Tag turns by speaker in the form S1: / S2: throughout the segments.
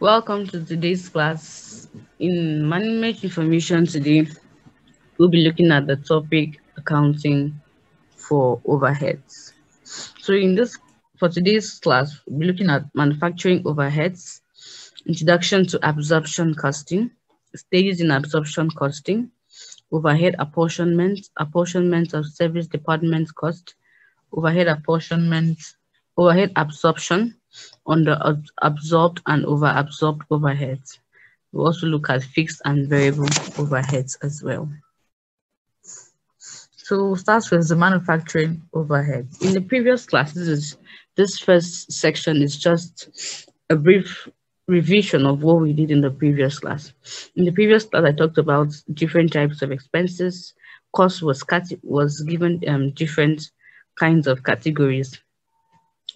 S1: Welcome to today's class. In management information today, we'll be looking at the topic accounting for overheads. So in this, for today's class, we'll be looking at manufacturing overheads, introduction to absorption costing, stages in absorption costing, overhead apportionment, apportionment of service department cost, overhead apportionment, overhead absorption, under absorbed and over absorbed overheads. We also look at fixed and variable overheads as well. So we'll start with the manufacturing overhead. In the previous class, this is this first section is just a brief revision of what we did in the previous class. In the previous class, I talked about different types of expenses. Cost was was given um, different kinds of categories.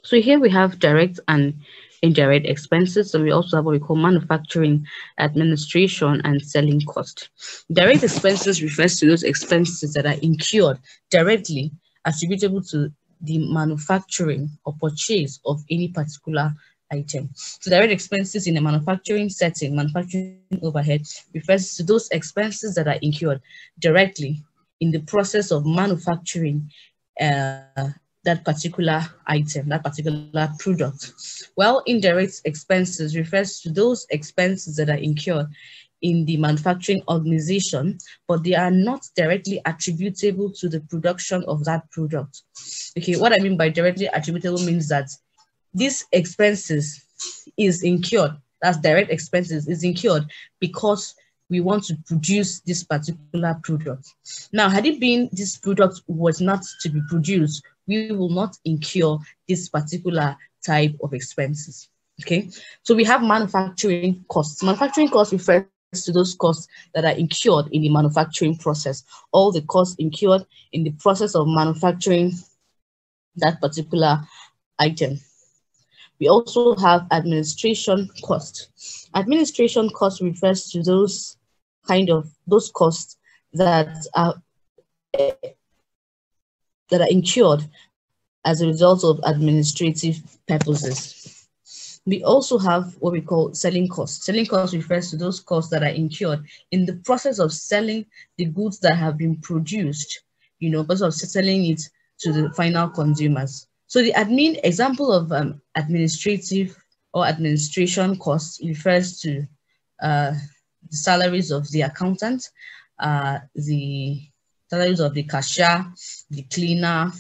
S1: So here we have direct and indirect expenses. So we also have what we call manufacturing, administration, and selling cost. Direct expenses refers to those expenses that are incurred directly attributable to the manufacturing or purchase of any particular item. So direct expenses in a manufacturing setting, manufacturing overhead refers to those expenses that are incurred directly in the process of manufacturing uh, that particular item, that particular product. Well, indirect expenses refers to those expenses that are incurred in the manufacturing organization, but they are not directly attributable to the production of that product. Okay, what I mean by directly attributable means that these expenses is incurred, that's direct expenses, is incurred because we want to produce this particular product. Now, had it been this product was not to be produced, we will not incur this particular type of expenses. Okay, so we have manufacturing costs. Manufacturing costs refers to those costs that are incurred in the manufacturing process, all the costs incurred in the process of manufacturing that particular item. We also have administration costs. Administration costs refers to those kind of those costs that are eh, that are incurred as a result of administrative purposes. We also have what we call selling costs. Selling costs refers to those costs that are incurred in the process of selling the goods that have been produced, you know, because of selling it to the final consumers. So the admin example of um, administrative or administration costs refers to uh, the salaries of the accountant, uh, the salaries of the cashier, the cleaner,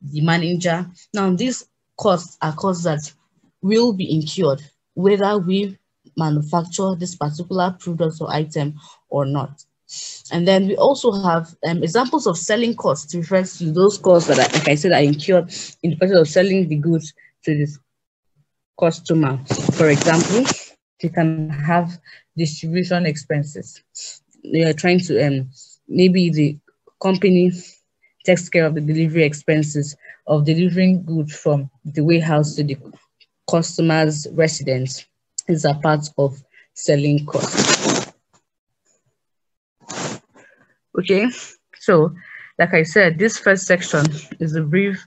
S1: the manager. Now, these costs are costs that will be incurred whether we manufacture this particular product or item or not. And then we also have um, examples of selling costs refers to those costs that, are, like I said, are incurred in the process of selling the goods to this customer. For example, you can have distribution expenses. They are trying to, um, maybe the company takes care of the delivery expenses of delivering goods from the warehouse to the customer's residence. These are part of selling cost. Okay, so like I said, this first section is a brief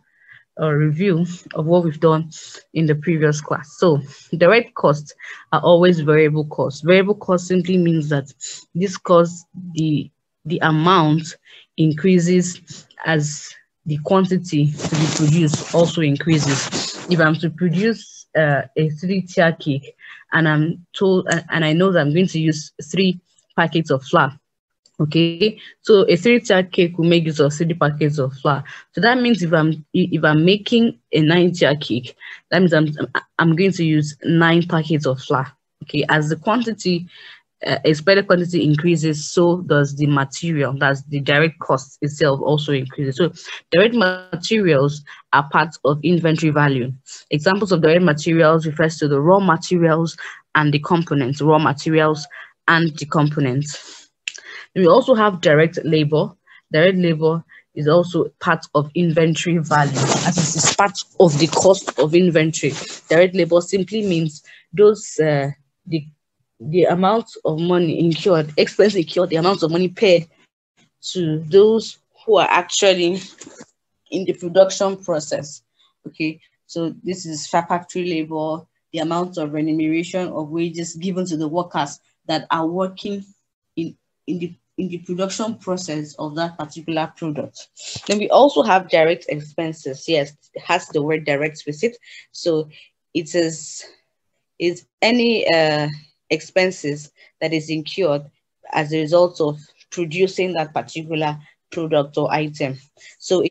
S1: uh, review of what we've done in the previous class. So direct costs are always variable costs. Variable cost simply means that this cost, the, the amount increases as the quantity to be produced also increases. If I'm to produce uh, a three-tier cake and I'm told, and I know that I'm going to use three packets of flour, okay? So a three-tier cake will make use of three packets of flour. So that means if i'm if i'm making a nine-tier cake that means i'm i'm going to use nine packets of flour okay? As the quantity uh, expected quantity increases, so does the material. That's the direct cost itself also increases. So direct materials are part of inventory value. Examples of direct materials refers to the raw materials and the components, raw materials and the components. We also have direct labor. Direct labor is also part of inventory value as it is part of the cost of inventory. Direct labor simply means those uh, the the amount of money incurred, expense incurred, the amount of money paid to those who are actually in the production process. Okay, so this is factory labor, the amount of remuneration of wages given to the workers that are working in, in the in the production process of that particular product. Then we also have direct expenses. Yes, it has the word direct with it. So it is is any uh, expenses that is incurred as a result of producing that particular product or item. So